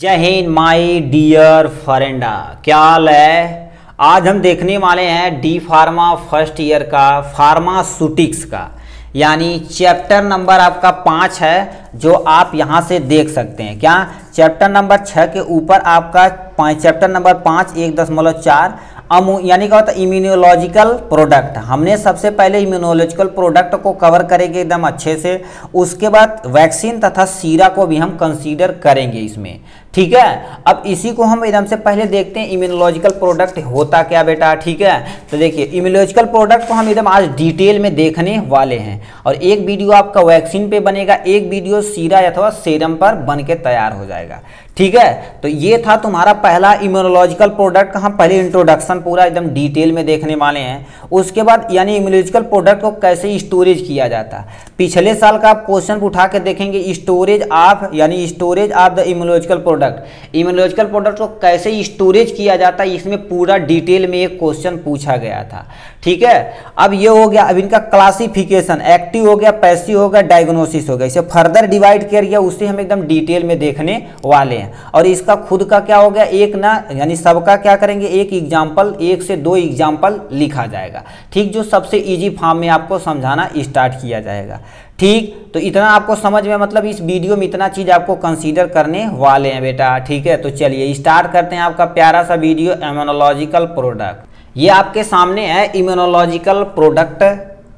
जय Hind, my dear फरेंडा। क्या हाल है? आज हम देखने वाले हैं डी फार्मा फ़र्स्ट ईयर का, फार्मास्यूटिक्स का। यानी चैप्टर नंबर आपका पाँच है, जो आप यहाँ से देख सकते हैं। क्या? चैप्टर नंबर छः के ऊपर आपका चैप्टर नंबर पाँच, एक दशमलव चार, अमू, यानी क्या होता है? Immunological product. हमने सबसे पहले इम्यूनोलॉजिकल प्रोडक्ट को कवर करेंगे एकदम अच्छे से। उसके बाद वैक्सीन तथा सीरा को भी हम कंसीडर करेंगे इसमें। ठीक है? अब इसी को हम एकदम से पहले देखते हैं इम्यूनोलॉजिकल प्रोडक्ट होता क्या बेटा? ठीक है? तो देखिए इम्यूनोलॉजिकल प्रोडक्ट को हम एकदम आज डिटेल में देखने वाले हैं। और एक वीडियो आपका वैक्सीन पे बनेगा, एक वीडियो सीरा अथवा सेरम पर बन के तैयार हो जाएगा। ठीक है? तो ये था तुम्हारा पहला इम्यूनोलॉजिकल प्रोडक्ट का हम पहले इंट्रोडक्शन पूरा एकदम डिटेल में देखने वाले हैं। उसके बाद यानी इम्यूनोलॉजिकल प्रोडक्ट को कैसे स्टोरेज किया जाता? पिछले साल का आप क्वेश्चन उठा के देखेंगे स्टोरेज ऑफ़ यानी storage of the immunological product immunological product को कैसे स्टोरेज किया जाता है, इसमें पूरा डिटेल में एक क्वेश्चन पूछा गया था। ठीक है? अब ये हो गया, अब इनका क्लासिफिकेशन एक्टिव हो गया पैसिव हो गया डायग्नोसिस हो गया। इसे फर्दर डिवाइड कर गया उससे हम एकदम डिटेल में देखने वाले हैं। और इसका खुद का क्या हो गया? एक ना, यानी सबका क्या करेंगे? एक एग्ज़ाम्पल एक से दो एग्ज़ाम्पल लिखा जाएगा। ठीक, जो सबसे इजी फॉर्म में आपको समझाना स्टार्ट किया जाएगा। ठीक? तो इतना आपको समझ में मतलब इस वीडियो में इतना चीज़ आपको कंसीडर करने वाले हैं बेटा, ठीक है? तो चलिए स्टार्ट करते हैं आपका प्यारा सा वीडियो इम्यूनोलॉजिकल प्रोडक्ट ये आपके सामने है इम्यूनोलॉजिकल प्रोडक्ट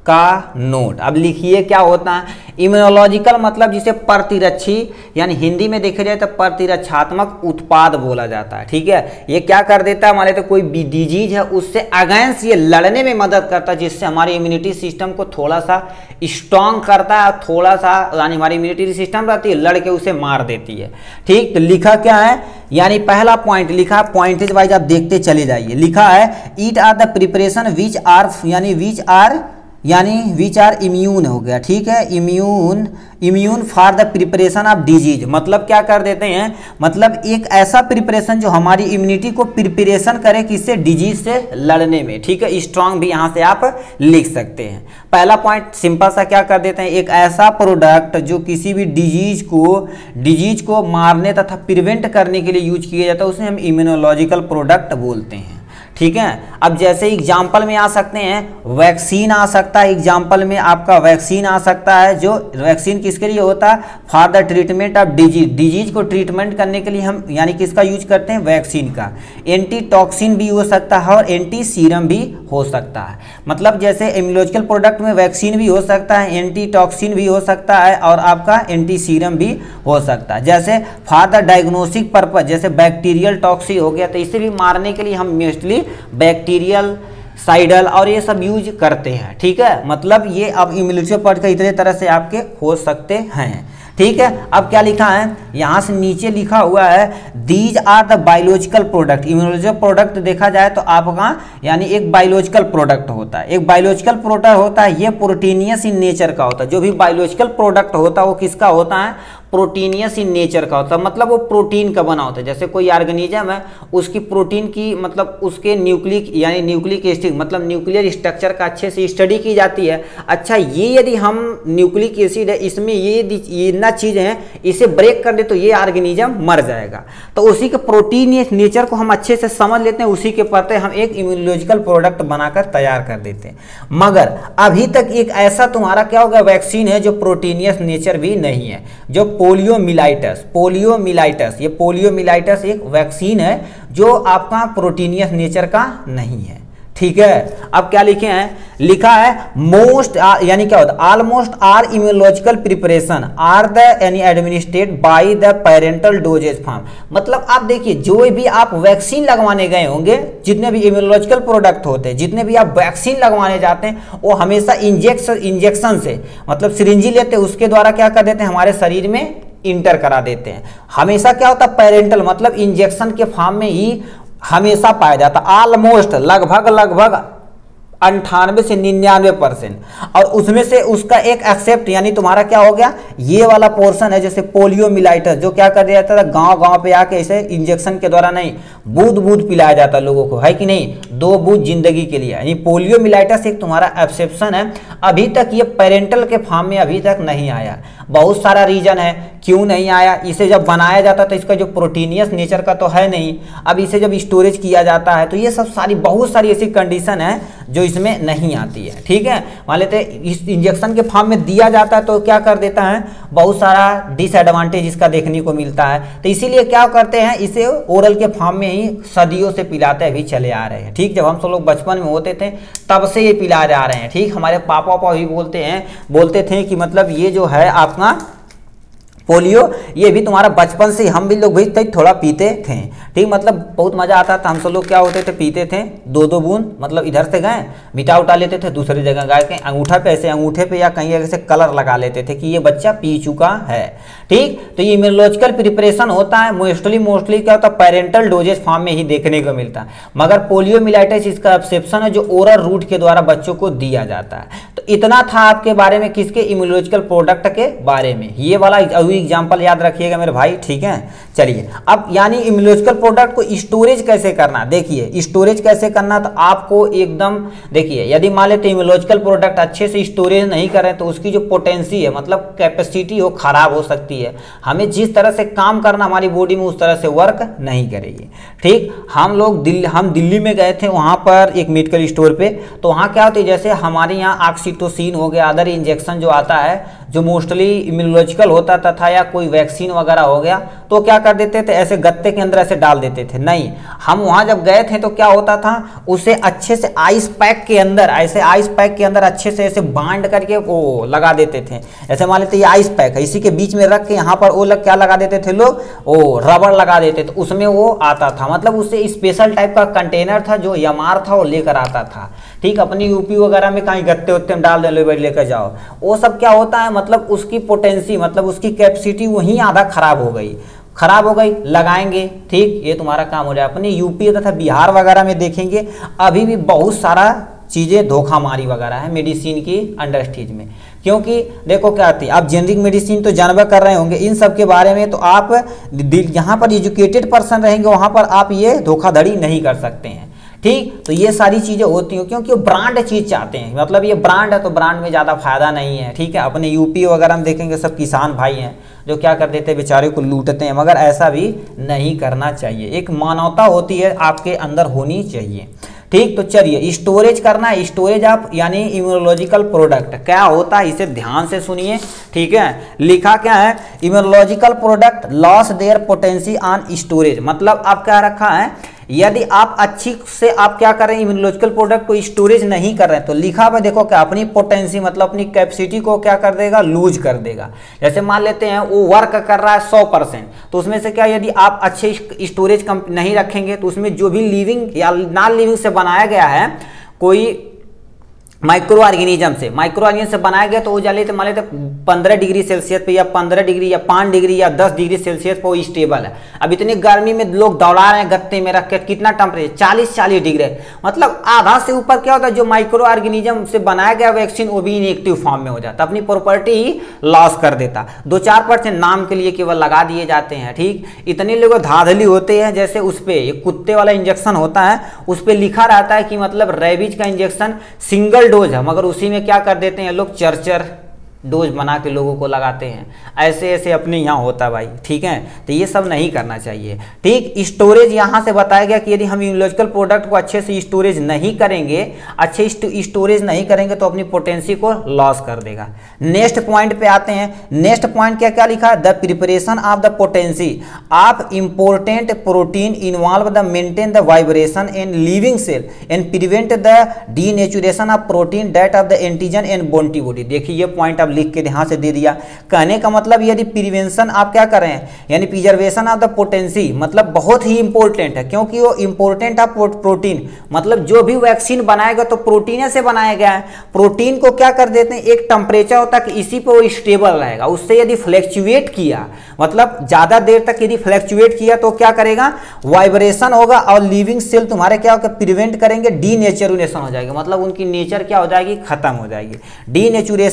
का नोट। अब लिखिए क्या होता है। इम्यूनोलॉजिकल मतलब जिसे प्रतिरक्षी, यानी हिंदी में देखा जाए तो प्रतिरक्षात्मक उत्पाद बोला जाता है। ठीक है? ये क्या कर देता है? हमारे तो कोई डिज़ीज़ है, उससे अगेंस्ट ये लड़ने में मदद करता है, जिससे हमारी इम्यूनिटी सिस्टम को थोड़ा सा स्ट्रांग करता है थोड़ा सा यानी हमारी इम्यूनिटी सिस्टम रहती है, लड़के उसे मार देती है। ठीक? तो लिखा क्या है? यानी पहला पॉइंट लिखा पॉइंटेज वाइज आप देखते चले जाइए। लिखा है it are the preparation which are यानी विच आर यानी विच आर इम्यून हो गया, ठीक है? Immune immune for the preparation of disease मतलब क्या कर देते हैं? मतलब एक ऐसा प्रिपरेशन जो हमारी इम्यूनिटी को प्रिपरेशन करे किससे डिज़ीज़ से लड़ने में, ठीक है? स्ट्रांग भी यहाँ से आप लिख सकते हैं। पहला पॉइंट सिंपल सा क्या कर देते हैं? एक ऐसा प्रोडक्ट जो किसी भी डिज़ीज़ को डिज़ीज़ को मारने तथा प्रिवेंट करने के लिए यूज़ किया जाता है, उसे हम इम्यूनोलॉजिकल प्रोडक्ट बोलते हैं। ठीक है? अब जैसे एग्ज़ाम्पल में आ सकते हैं वैक्सीन आ सकता है एग्ज़ाम्पल में आपका वैक्सीन आ सकता है, जो वैक्सीन किसके लिए होता है? For the treatment of disease disease को ट्रीटमेंट करने के लिए हम, यानी किसका यूज़ करते हैं? वैक्सीन का। एंटी टॉक्सिन भी हो सकता है और एंटी सीरम भी हो सकता है। मतलब जैसे इम्यूलॉजिकल प्रोडक्ट में वैक्सीन भी हो सकता है एंटी टॉक्सिन भी हो सकता है और आपका एंटी सीरम भी हो सकता है। जैसे फॉर द डायग्नोस्टिक पर्पज जैसे बैक्टीरियल टॉक्सी हो गया तो इसे भी मारने के लिए हम मोस्टली बैक्टीरियल, साइडल और ये सब यूज़ करते हैं, ठीक है? मतलब ये अब इम्यूनिटी पार्ट का इतने तरह से आपके हो सकते हैं, ठीक है? अब क्या लिखा है? यहाँ से नीचे लिखा हुआ है these are the biological product immunological product देखा जाए तो आपका, यानी एक बायोलॉजिकल प्रोडक्ट होता है। एक बायोलॉजिकल प्रोडक्ट होता है, ये प्रोटीनियस इन नेचर का होता है। जो भी बायोलॉजिकल प्रोडक्ट होता है, वो किसका होता है? प्रोटीनियस इन नेचर का होता है। मतलब वो प्रोटीन का बना होता है। जैसे कोई ऑर्गेनिज्म है, उसकी प्रोटीन की मतलब उसके न्यूक्लिक, यानी न्यूक्लिक एसिड मतलब न्यूक्लियर स्ट्रक्चर का अच्छे से स्टडी की जाती है। अच्छा ये यदि हम न्यूक्लिक एसिड है, इसमें ये ये इतना चीज़ है, इसे ब्रेक कर दे तो ये ऑर्गेनिज्म मर जाएगा। तो उसी के प्रोटीन नेचर को हम अच्छे से समझ लेते हैं, उसी के पते हम एक इम्यूनोलॉजिकल प्रोडक्ट बनाकर तैयार कर देते हैं। मगर, अभी तक एक ऐसा तुम्हारा क्या होगा वैक्सीन है जो प्रोटीनियस नेचर भी नहीं है, जो पोलियोमिलाइटस पोलियोमिलाइटस ये पोलियोमिलाइटस एक वैक्सीन है जो आपका प्रोटीनियस नेचर का नहीं है। ठीक है? अब क्या लिखे हैं? लिखा है मोस्ट यानी क्या होता है? Almost are immunological preparation are the यानी administrate by the parental dosages form मतलब आप देखिए, जो भी आप वैक्सीन लगवाने गए होंगे, जितने भी इम्यूनोलॉजिकल प्रोडक्ट होते हैं, जितने भी आप वैक्सीन लगवाने जाते हैं, वो हमेशा इंजेक्शन इंजेक्शन से मतलब सिरिंजी लेते हैं, उसके द्वारा क्या कर देते हैं? हमारे शरीर में इंटर करा देते हैं। हमेशा क्या होता है? पेरेंटल मतलब इंजेक्शन के फॉर्म में ही हमेशा पाया जाता ऑलमोस्ट लगभग लगभग अंठानवे से निन्यानवे परसेंट। और उसमें से उसका एक एक्सेप्ट, यानी तुम्हारा क्या हो गया? ये वाला पोर्शन है जैसे पोलियो मिलाइटस जो क्या कर दिया जाता था? गाँव गाँव पे आके ऐसे इंजेक्शन के द्वारा नहीं बूद बूद पिलाया जाता लोगों को, है कि नहीं? दो बूद ज़िंदगी के लिए। यानी पोलियो मिलाइटस एक तुम्हारा एक्सेप्शन है। अभी तक ये पेरेंटल के फॉर्म में अभी तक नहीं आया। बहुत सारा रीजन है, क्यों नहीं आया? इसे जब बनाया जाता तो इसका जो प्रोटीनियस नेचर का तो है नहीं। अब इसे जब स्टोरेज किया जाता है तो ये सब सारी, बहुत सारी ऐसी कंडीशन है जो इसमें नहीं आती है। ठीक है? मान लेते इस इंजेक्शन के फॉर्म में दिया जाता है तो क्या कर देता है? बहुत सारा डिसएडवांटेज इसका देखने को मिलता है। तो इसीलिए क्या करते हैं, इसे ओरल के फॉर्म में ही सदियों से पिलाते अभी चले आ रहे हैं। ठीक? जब हम सब लोग बचपन में होते थे, तब से ये पिला जा रहे हैं। ठीक? हमारे पापा पापा भी बोलते हैं, बोलते थे कि मतलब ये जो है आपका पोलियो, ये भी तुम्हारा बचपन से हम भी लोग भी थे थोड़ा पीते थे। ठीक मतलब बहुत मज़ा आता था, हम सब लोग क्या होते थे, पीते थे। दो दो बूंद मतलब इधर से गए मिटा उठा लेते थे, दूसरी जगह गए के अंगूठा पे, ऐसे अंगूठे पे या कहीं ऐसे कलर लगा लेते थे कि ये बच्चा पी चुका है। ठीक तो ये इम्यूनोलॉजिकल प्रिपरेशन होता है मोस्टली मोस्टली क्या होता है पेरेंटल डोजेज फॉर्म में ही देखने को मिलता। है मगर पोलियो मिलाइटिस इसका एक्सेप्शन है, जो ओरल रूट के द्वारा बच्चों को दिया जाता है। तो इतना था आपके बारे में, किसके इम्यूनोलॉजिकल प्रोडक्ट के बारे में। ये वाला एग्ज़ाम्पल याद रखिएगा मेरे भाई, ठीक है? चलिए, अब यानी इम्यूलोजिकल प्रोडक्ट को स्टोरेज कैसे करना? देखिए स्टोरेज कैसे करना? तो आपको एकदम, देखिए, यदि मान लेते इम्यूलोजिकल प्रोडक्ट अच्छे से स्टोरेज नहीं करें तो उसकी जो पोटेंसी है मतलब कैपेसिटी हो खराब हो सकती है। हमें जिस तरह से काम करना हमारी बॉडी में, उस तरह से वर्क नहीं करेगी। ठीक? हम लोग दिल्ली हम दिल्ली में गए थे, वहाँ पर एक मेडिकल स्टोर पर तो वहाँ क्या होती है, जैसे हमारे यहाँ ऑक्सीटोसिन हो गया अदर इंजेक्शन जो आता है जो मोस्टली इम्यूनोलॉजिकल होता था था या कोई वैक्सीन वगैरह हो गया तो क्या कर देते थे? ऐसे गत्ते के अंदर ऐसे डाल देते थे। नहीं, हम वहाँ जब गए थे तो क्या होता था? उसे अच्छे से आइस पैक के अंदर, ऐसे आइस पैक के अंदर अच्छे से ऐसे बांड करके वो लगा देते थे। ऐसे मान लेते ये आइस पैक है, इसी के बीच में रख के यहाँ पर वो लग क्या लगा देते थे लोग? वो रबड़ लगा देते थे। उसमें वो आता था। मतलब उससे स्पेशल टाइप का कंटेनर था जो यमार था, वो लेकर आता था। ठीक, अपनी यूपी वगैरह में कहीं गत्ते उत्ते में डाल दे लेकर जाओ। वो सब क्या होता है? मतलब उसकी पोटेंसी मतलब उसकी कैपेसिटी वहीं आधा खराब हो गई। खराब हो गई, लगाएँगे। ठीक, ये तुम्हारा काम हो जाए। अपने यूपी तथा बिहार वगैरह में देखेंगे, अभी भी बहुत सारा चीज़ें धोखा मारी वगैरह है मेडिसिन की अंडरस्टीज में। क्योंकि देखो क्या आती है आप जेनरिक मेडिसिन तो जानवर कर रहे होंगे, इन सब के बारे में तो आप यहाँ पर एजुकेटेड पर्सन रहेंगे, वहाँ पर आप ये धोखाधड़ी नहीं कर सकते हैं। ठीक? तो ये सारी चीज़ें होती हैं क्योंकि ब्रांड चीज़ चाहते हैं। मतलब ये ब्रांड है तो ब्रांड में ज़्यादा फ़ायदा नहीं है, ठीक है? अपने यूपी वगैरह में देखेंगे सब किसान भाई हैं जो क्या कर देते हैं, बेचारे को लूटते हैं, मगर ऐसा भी नहीं करना चाहिए। एक मानवता होती है, आपके अंदर होनी चाहिए। ठीक? तो चलिए स्टोरेज करना है। स्टोरेज आप, यानी इम्यूनोलॉजिकल प्रोडक्ट क्या होता है, इसे ध्यान से सुनिए, ठीक है? लिखा क्या है? Immunological product loss their potency on storage मतलब आप क्या रखा है? यदि आप अच्छी से आप क्या कर रहे हैं इम्यूनोलॉजिकल प्रोडक्ट को स्टोरेज नहीं कर रहे हैं तो लिखा में देखो कि अपनी पोटेंसी मतलब अपनी कैपेसिटी को क्या कर देगा लूज कर देगा। जैसे मान लेते हैं, वो वर्क कर रहा है सौ परसेंट तो उसमें से क्या यदि आप अच्छे स्टोरेज नहीं रखेंगे तो उसमें जो भी लिविंग या नॉन लिविंग से बनाया गया है, कोई माइक्रो ऑर्गेनिज्म से। माइक्रो ऑर्गेनिज्म से बनाया गया तो वो जा लेते मान लेते पंद्रह डिग्री सेल्सियस पे या पंद्रह डिग्री या पाँच डिग्री या दस डिग्री सेल्सियस पे वो स्टेबल है। अब इतनी गर्मी में लोग दौड़ा रहे हैं गत्ते में रख के, कितना टेम्परेचर चालीस चालीस डिग्री। मतलब आधा से ऊपर क्या होता है? जो माइक्रो ऑर्गेनिज्म से बनाया गया वैक्सीन वो भी इनएक्टिव फॉर्म में हो जाता अपनी प्रॉपर्टी ही लॉस कर देता। दो चार परसेंट नाम के लिए केवल लगा दिए जाते हैं, ठीक? इतने लोग धाधली होते हैं जैसे उस पर कुत्ते वाला इंजेक्शन होता है, उस पर लिखा रहता है कि मतलब रेबिज का इंजेक्शन सिंगल डोज है मगर उसी में क्या कर देते हैं लोग चर्चर डोज बना के लोगों को लगाते हैं। ऐसे ऐसे अपने यहाँ होता है भाई, ठीक है? तो ये सब नहीं करना चाहिए। ठीक स्टोरेज यहाँ से बताया गया कि यदि हम यूलॉजिकल प्रोडक्ट को अच्छे से स्टोरेज नहीं करेंगे, अच्छे स्टोरेज नहीं करेंगे तो अपनी पोटेंसी को लॉस कर देगा। नेक्स्ट पॉइंट पे आते हैं। नेक्स्ट पॉइंट क्या क्या लिखा? The preparation of the potency आप important protein involve the maintain the vibration in living cell and prevent the denaturation of protein that of the antigen and antibody देखिए ये point अब लिख के ध्यान से दे दिया। कहने का मतलब यदि प्रिवेंशन आप क्या कर हैं? यानी प्रिजर्वेशन ऑफ़ द पोटेंसी मतलब बहुत ही इंपॉर्टेंट है, क्योंकि वो इंपॉर्टेंट ऑफ़ प्रोटीन मतलब जो भी वैक्सीन बनाएगा तो प्रोटीन से बनाया गया है। प्रोटीन को क्या कर देते हैं? एक टेम्परेचर होता है इसी पर वो स्टेबल रहेगा। उससे यदि फ्लैक्चुएट किया मतलब ज़्यादा देर तक यदि फ्लैक्चुएट किया तो क्या करेगा? वाइब्रेशन होगा और लिविंग सेल तुम्हारे क्या होगा? प्रिवेंट करेंगे। डी हो जाएगा। मतलब उनकी नेचर क्या हो जाएगी? खत्म हो जाएगी। डी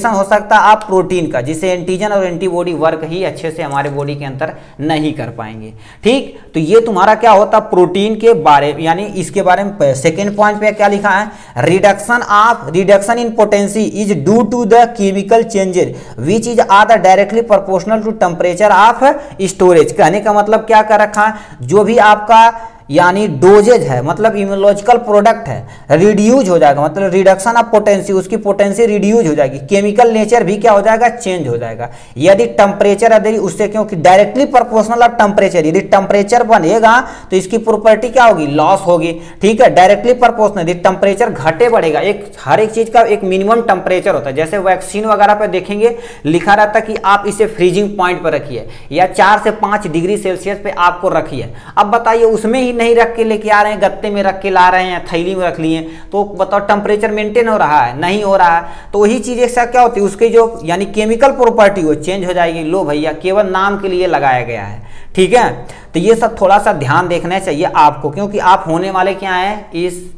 हो सकता आप प्रोटीन का, जिसे एंटीजन और एंटीबॉडी वर्क ही अच्छे से हमारे बॉडी के अंदर नहीं कर पाएँगे। ठीक? तो ये तुम्हारा क्या होता, प्रोटीन के बारे, यानी इसके बारे में सेकेंड पॉइंट पे क्या लिखा है? Reduction of reduction in potency is due to the chemical changes which is are the directly proportional to temperature of storage कहने का मतलब क्या कर रखा है? जो भी आपका यानी डोजेज है मतलब इम्यूनोलॉजिकल प्रोडक्ट है रिड्यूज हो जाएगा मतलब रिडक्शन ऑफ़ पोटेंसी उसकी पोटेंसी रिड्यूज हो जाएगी। केमिकल नेचर भी क्या हो जाएगा? चेंज हो जाएगा। यदि टेम्परेचर यदि उससे क्योंकि डायरेक्टली प्रोपोर्शनल ऑफ़ टेम्परेचर यदि टेम्परेचर बनेगा तो इसकी प्रॉपर्टी क्या होगी? लॉस होगी। ठीक है? डायरेक्टली प्रपोर्शनल यदि टेम्परेचर घटे बढ़ेगा, एक, हर एक चीज़ का एक मिनिमम टेम्परेचर होता है। जैसे वैक्सीन वगैरह पर देखेंगे, लिखा रहता कि आप इसे फ्रीजिंग पॉइंट पर रखिए, या चार से पाँच डिग्री सेल्सियस पे आपको रखिए। अब बताइए, उसमें ही नहीं रख के लेके आ रहे हैं, गत्ते में रख के ला रहे हैं, थैली में रख लिए तो बताओ टेम्परेचर मेंटेन हो रहा है? नहीं हो रहा है। तो वही चीज़ ऐसा क्या होती है? उसकी जो, यानी केमिकल प्रॉपर्टी वो चेंज हो जाएगी। लो भैया, केवल नाम के लिए लगाया गया है। ठीक है? तो ये सब थोड़ा सा ध्यान देखना चाहिए आपको, क्योंकि आप होने वाले क्या हैं? इस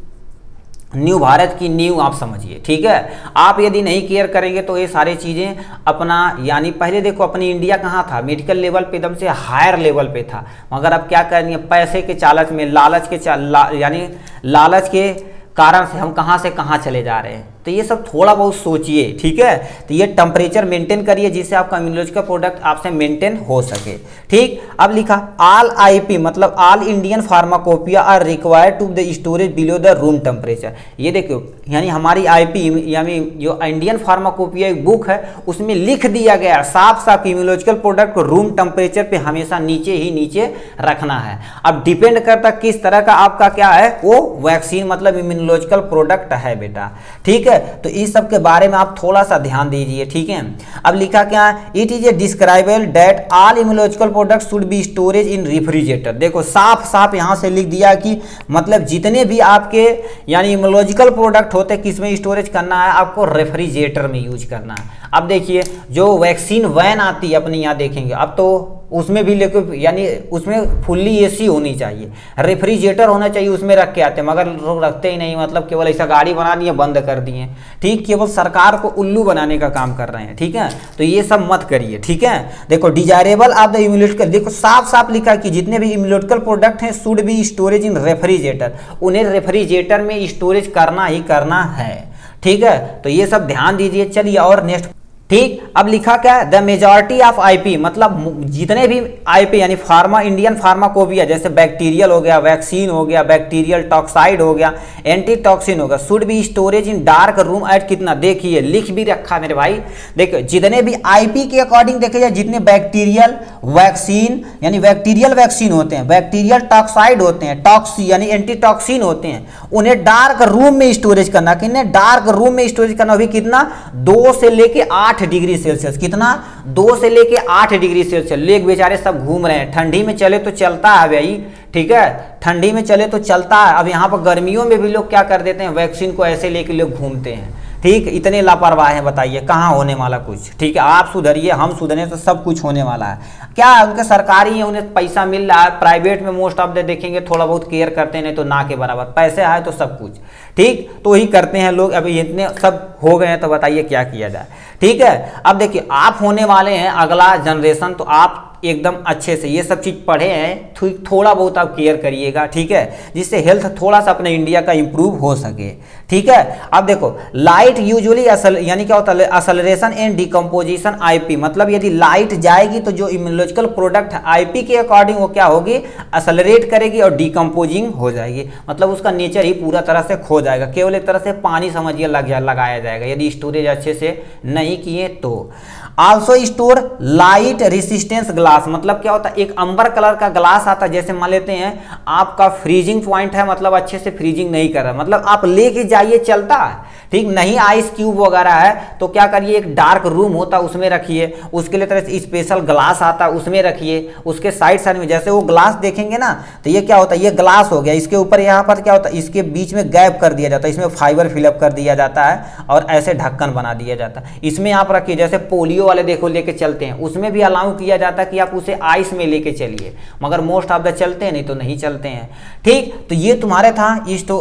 न्यू भारत की न्यू आप समझिए ठीक है? आप यदि नहीं केयर करेंगे तो ये सारी चीज़ें अपना यानी पहले देखो अपनी इंडिया कहाँ था? मेडिकल लेवल पे एकदम से हायर लेवल पे था। मगर अब क्या करनी है पैसे के चालच में लालच के चाल ला, यानी लालच के कारण से हम कहाँ से कहाँ चले जा रहे हैं? तो ये सब थोड़ा बहुत सोचिए, ठीक है? तो ये टेम्परेचर मेंटेन करिए जिससे आपका इम्यूनोलॉजिकल प्रोडक्ट आपसे मेंटेन हो सके। ठीक? अब लिखा आल आईपी मतलब all Indian pharmacopoeia are required to the storage below the room temperature ये देखो यानी हमारी आईपी यानी जो इंडियन फार्माकोपिया एक बुक है, उसमें लिख दिया गया साफ़ साफ़ इम्यूनोलॉजिकल प्रोडक्ट को रूम टेम्परेचर पे हमेशा नीचे ही नीचे रखना है। अब डिपेंड करता किस तरह का आपका क्या है? वो वैक्सीन मतलब इम्यूनोलॉजिकल प्रोडक्ट है बेटा। ठीक है? तो इस सब के बारे में आप थोड़ा सा ध्यान दीजिए, ठीक है? अब लिखा क्या है? It is a describable that all immunological product should be storage in refrigerator देखो साफ़ साफ़ यहाँ से लिख दिया कि मतलब जितने भी आपके, यानी इम्यूलॉजिकल प्रोडक्ट होते किसमें स्टोरेज करना है? आपको रेफ्रिजरेटर में यूज़ करना है। अब देखिए, जो वैक्सीन वैन आती है, अपने यहाँ देखेंगे। अब तो उसमें भी लेके यानी उसमें फुल्ली एसी होनी चाहिए। रेफ्रिजरेटर होना चाहिए, उसमें रख के आते हैं, मगर लोग रखते ही नहीं मतलब केवल ऐसा गाड़ी बना दिए बंद कर दिए ठीक, केवल सरकार को उल्लू बनाने का काम कर रहे हैं, ठीक है? तो ये सब मत करिए, ठीक है? देखो डिजायरेबल ऑफ़ द इम्यूलेटिकल देखो साफ़ साफ़ लिखा कि जितने भी इम्यूलिटिकल प्रोडक्ट हैं should be storage in refrigerator उन्हें रेफ्रिजरेटर में स्टोरेज करना ही करना है, ठीक है? तो ये सब ध्यान दीजिए। चलिए, और नेक्स्ट ठीक? अब लिखा क्या है? द मेजोरिटी ऑफ़ आईपी मतलब जितने भी आईपी यानी फार्मा इंडियन फार्माकोपिया जैसे बैक्टीरियल हो गया वैक्सीन हो गया बैक्टीरियल टॉक्साइड हो गया एंटी टॉक्सिन हो गया should be storage in dark room at कितना? देखिए, लिख भी रखा मेरे भाई। देखिए, जितने भी आईपी के अकॉर्डिंग देखे जाए जितने बैक्टीरियल वैक्सीन, यानी बैक्टीरियल वैक्सीन होते हैं, बैक्टीरियल टॉक्साइड होते हैं, टॉक्सी, यानी एंटी टॉक्सिन होते हैं। उन्हें डार्क रूम में स्टोरेज करना कितने डार्क रूम में स्टोरेज करना अभी कितना? दो से लेके आठ डिग्री सेल्सियस। कितना? दो से लेके आठ डिग्री सेल्सियस। लेक बेचारे सब घूम रहे हैं। ठंडी में चले तो चलता है भाई, ठीक है? ठंडी में चले तो चलता है। अब यहाँ पर गर्मियों में भी लोग क्या कर देते हैं? वैक्सीन को ऐसे लेके लोग घूमते हैं। ठीक, इतने लापरवाह हैं, बताइए, कहाँ होने वाला कुछ? ठीक है, आप सुधरिए, हम सुधरे तो सब कुछ होने वाला है। क्या उनके सरकारी है, उन्हें पैसा मिल रहा है? प्राइवेट में मोस्ट ऑफ़ द देखेंगे, थोड़ा बहुत केयर करते नहीं तो ना के बराबर। पैसे आए तो सब कुछ। ठीक तो ही करते हैं लोग, अभी इतने सब हो गए हैं तो बताइए क्या किया जाए। ठीक है, अब देखिए, आप होने वाले हैं अगला जनरेशन तो आप एकदम अच्छे से। ये सब चीज़ पढ़े हैं थोड़ा बहुत आप केयर करिएगा, ठीक है? जिससे हेल्थ थोड़ा सा अपने इंडिया का इंप्रूव हो सके, ठीक है? अब देखो लाइट यूजुअली असल यानी क्या होता है? असलरेशन एंड डिकम्पोजिशन आईपी मतलब यदि लाइट जाएगी तो जो इम्यूनोलॉजिकल प्रोडक्ट आईपी के अकॉर्डिंग वो क्या होगी? असलरेट करेगी और डिकम्पोजिंग हो जाएगी। मतलब उसका नेचर ही पूरा तरह से खो जाएगा। केवल एक तरह से पानी समझिए लग जा, लगाया जाएगा। यदि स्टोरेज अच्छे से नहीं किए तो। Also store light resistance glass मतलब क्या होता है? एक अंबर कलर का ग्लास आता है, जैसे मान लेते हैं, आपका फ्रीजिंग पॉइंट है मतलब अच्छे से फ्रीजिंग नहीं कर रहा मतलब आप लेके जाइए, चलता है, ठीक? नहीं आइस क्यूब वगैरह है तो क्या करिए, एक डार्क रूम होता है, उसमें रखिए, उसके लिए तरह स्पेशल ग्लास आता है, उसमें रखिए, उसके साइड साइड में, जैसे वो ग्लास देखेंगे ना तो ये क्या होता है, ये ग्लास हो गया, इसके ऊपर यहाँ पर क्या होता है, इसके बीच में गैप कर दिया जाता है, इसमें फाइबर फिलअप कर दिया जाता है, और ऐसे ढक्कन बना दिया जाता है, इसमें आप रखिए, जैसे पोलियो वाले देखो, लेके चलते हैं। उसमें भी अलाउ किया जाता है कि आप उसे आइस में लेके चलिए। मगर मोस्ट ऑफ़ द चलते हैं, नहीं तो नहीं चलते हैं। ठीक? तो ये तुम्हारे था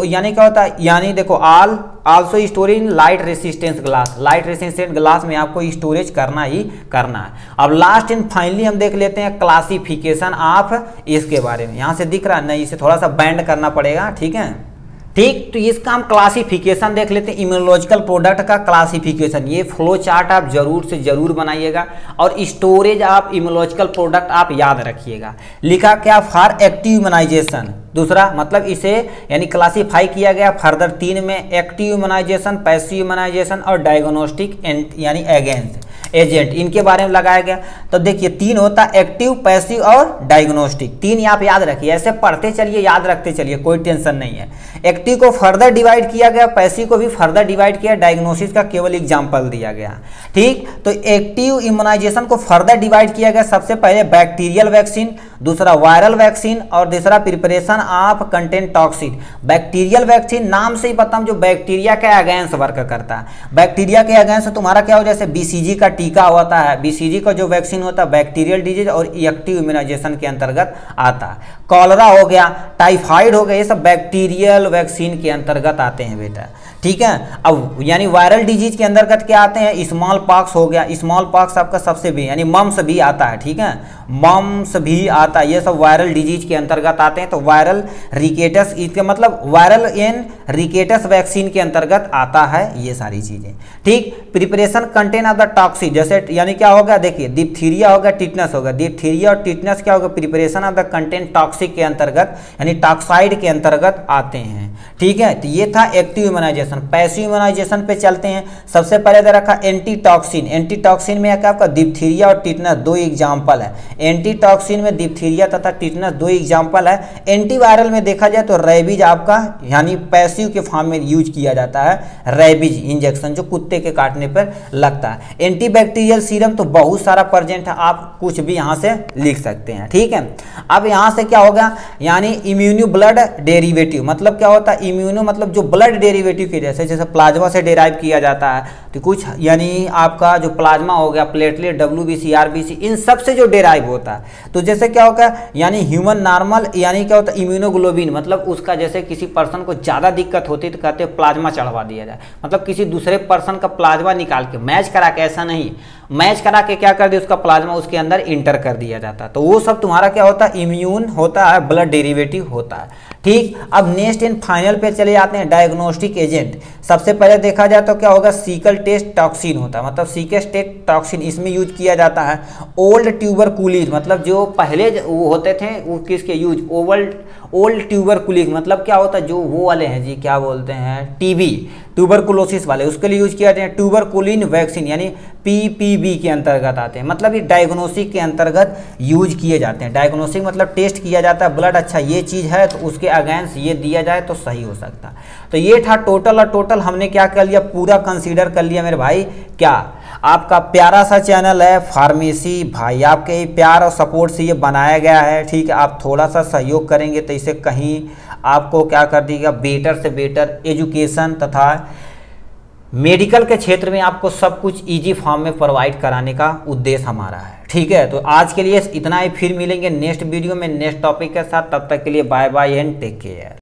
यानी क्या होता है? यानी देखो all also store in light resistance glass light resistant glass में आपको स्टोरेज करना ही करना है। अब लास्ट एंड फाइनली हम देख लेते हैं क्लासिफिकेशन ऑफ़ इसके बारे में। यहाँ से दिख रहा है, नहीं, इसे थोड़ा सा बैंड करना पड़ेगा, ठीक है? ठीक तो इसका हम क्लासिफिकेशन देख लेते हैं इम्यूनोलॉजिकल प्रोडक्ट का क्लासिफिकेशन ये फ्लो चार्ट आप ज़रूर से ज़रूर बनाइएगा और स्टोरेज आप इम्यूनोलॉजिकल प्रोडक्ट आप याद रखिएगा। लिखा क्या फॉर एक्टिव इम्यूनाइजेशन दूसरा मतलब इसे यानी क्लासीफाई किया गया फर्दर तीन में एक्टिव इम्यूनाइजेशन पैसिव इम्यूनाइजेशन और डायग्नोस्टिक यानी अगेंस्ट एजेंट, इनके बारे में लगाया गया। तो देखिए, तीन होता है एक्टिव, पैसिव और डायग्नोस्टिक। तीन आप याद रखिए, ऐसे पढ़ते चलिए, याद रखते चलिए, कोई टेंशन नहीं है। एक्टिव को फर्दर डिवाइड किया गया, पैसिव को भी फर्दर डिवाइड किया, डायग्नोसिस का केवल एग्ज़ाम्पल दिया गया। ठीक? तो एक्टिव इम्यूनाइजेशन को फर्दर डिवाइड किया गया, सबसे पहले बैक्टीरियल वैक्सीन, दूसरा वायरल वैक्सीन, और तीसरा preparation of content toxin. Bacterial vaccine नाम से ही पता जो बैक्टीरिया के अगेंस्ट वर्क करता है। बैक्टीरिया के अगेंस्ट तुम्हारा क्या हो, जैसे बीसीजी का टीका होता है बीसीजी का जो वैक्सीन होता है, बैक्टीरियल डिज़ीज़ और इक्टिव इम्यूनाइजेशन के अंतर्गत आता है। कॉलरा हो गया, टाइफाइड हो गया, ये सब बैक्टीरियल वैक्सीन के अंतर्गत आते हैं बेटा। ठीक है? अब यानी वायरल डिज़ीज़ के अंतर्गत क्या आते हैं? स्मॉल पॉक्स हो गया। स्मॉल पॉक्स आपका सबसे भी, यानी मम्स भी आता है, ठीक है? मम्स भी आता है। ये सब वायरल डिज़ीज़ के अंतर्गत आते हैं तो वायरल रिकेटस इसके मतलब वायरल इन रिकेटस वैक्सीन के अंतर्गत आता है ये सारी चीज़ें। ठीक? Preparation content of the toxic जैसे यानी क्या होगा देखिए डिप्थीरिया होगा टिटनस होगा डिप्थीरिया और टिटनस क्या होगा preparation of the content toxic के अंतर्गत, यानी टॉक्साइड के अंतर्गत आते हैं। ठीक है? तो ये था एक्टिव इम्यूनाइजेशन पैसिव इम्यूनाइजेशन पे चलते हैं। सबसे पहले दे रखा एंटीटॉक्सिन। एंटीटॉक्सिन में आपका डिप्थीरिया और टिटनस दो एग्ज़ाम्पल है। एंटीटॉक्सिन में डिप्थीरिया तथा टिटनस दो एग्ज़ाम्पल है। एंटीवायरल में देखा जाए तो रेबीज आपका, यानी पैसिव के फॉर्म में यूज़ किया जाता है। रेबीज इंजेक्शन जो कुत्ते के काटने पर लगता है। एंटीबैक्टीरियल सीरम तो बहुत सारा प्रजेंट है। आप कुछ भी यहाँ से लिख सकते हैं, ठीक है? अब यहाँ से क्या होगा? यानी इम्यूनो ब्लड डेरिवेटिव मतलब क्या होता है? इम्यूनो मतलब जो ब्लड डेरिवेटिव के जैसे जैसे प्लाज्मा से डेराइव किया जाता है तो कुछ यानी आपका जो प्लाज्मा हो गया platelet W B C R B C इन सबसे जो डेराइव होता है तो जैसे क्या होगा, यानी ह्यूमन नॉर्मल यानी क्या होता है इम्यूनोग्लोबिन मतलब उसका जैसे किसी पर्सन को ज़्यादा दिक्कत होती तो कहते हैं प्लाज्मा चढ़वा दिया जाए। मतलब किसी दूसरे पर्सन का प्लाज्मा निकाल के मैच करा के, ऐसा नहीं मैच करा के क्या कर दिया, उसका प्लाज्मा उसके अंदर इंटर कर दिया जाता है। तो वो सब तुम्हारा क्या होता है इम्यून होता है ब्लड डेरिवेटिव होता है। ठीक, अब नेक्स्ट एंड फाइनल पे चले जाते हैं डायग्नोस्टिक एजेंट सबसे पहले देखा जाए तो क्या होगा? सीकल टेस्ट टॉक्सिन होता है। मतलब सीकल टेस्ट टॉक्सिन इसमें यूज़ किया जाता है। ओल्ड ट्यूबर कुलीज मतलब जो पहले वो होते थे, वो किसके यूज़ ओल्ड ओल्ड ट्यूबरकुल मतलब क्या होता है? जो वो वाले हैं जी, क्या बोलते हैं? टीबी ट्यूबरकुलोसिस वाले, उसके लिए यूज़ किया जाते हैं ट्यूबरकुलिन वैक्सीन यानी पीपीबी के अंतर्गत आते हैं। मतलब ये डायग्नोसिक के अंतर्गत यूज़ किए जाते हैं। डायग्नोसिक मतलब टेस्ट किया जाता है ब्लड अच्छा ये चीज़ है तो उसके अगेंस्ट ये दिया जाए तो सही हो सकता। तो ये था टोटल और टोटल हमने क्या कर लिया, पूरा कंसिडर कर लिया मेरे भाई, क्या? आपका प्यारा सा चैनल है फार्मेसी भाई। आपके प्यार और सपोर्ट से ये बनाया गया है, ठीक है? आप थोड़ा सा सहयोग करेंगे तो इसे कहीं आपको क्या कर देगा बेटर से बेटर एजुकेशन तथा मेडिकल के क्षेत्र में आपको सब कुछ इजी फॉर्म में प्रोवाइड कराने का उद्देश्य हमारा है, ठीक है? तो आज के लिए इतना ही, फिर मिलेंगे नेक्स्ट वीडियो में नेक्स्ट टॉपिक के साथ। तब तक के लिए bye bye and take care